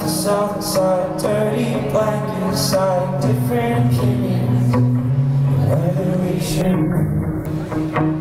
the south side, dirty blankets, inside different opinions, whether we should.